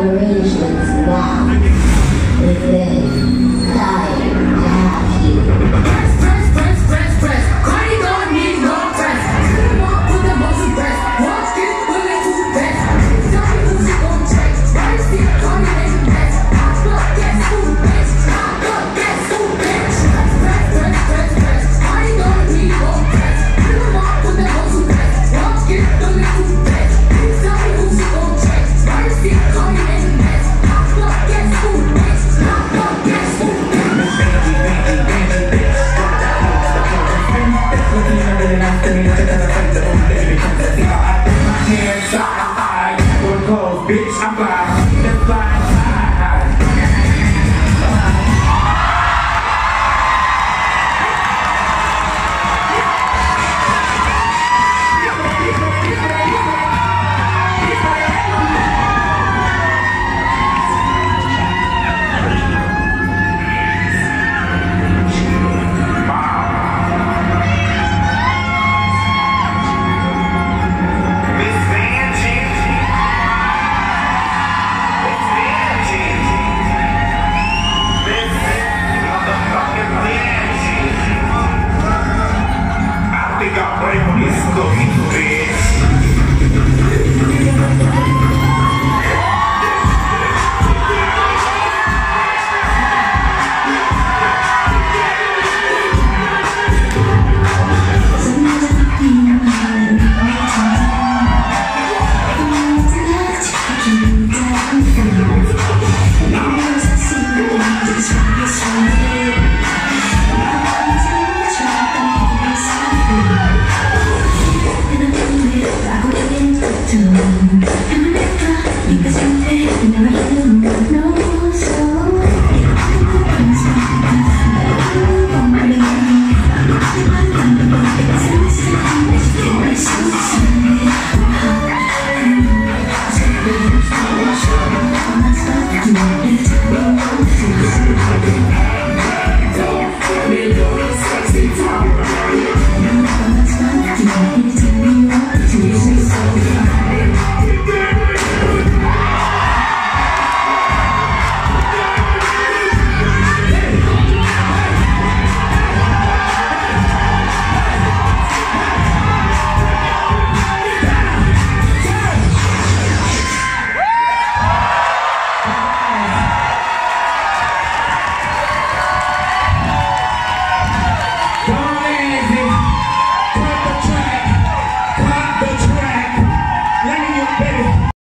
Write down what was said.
Hallelujah. I'm my hands high, one calls, bitch, I'm fly. got praying from the East myself,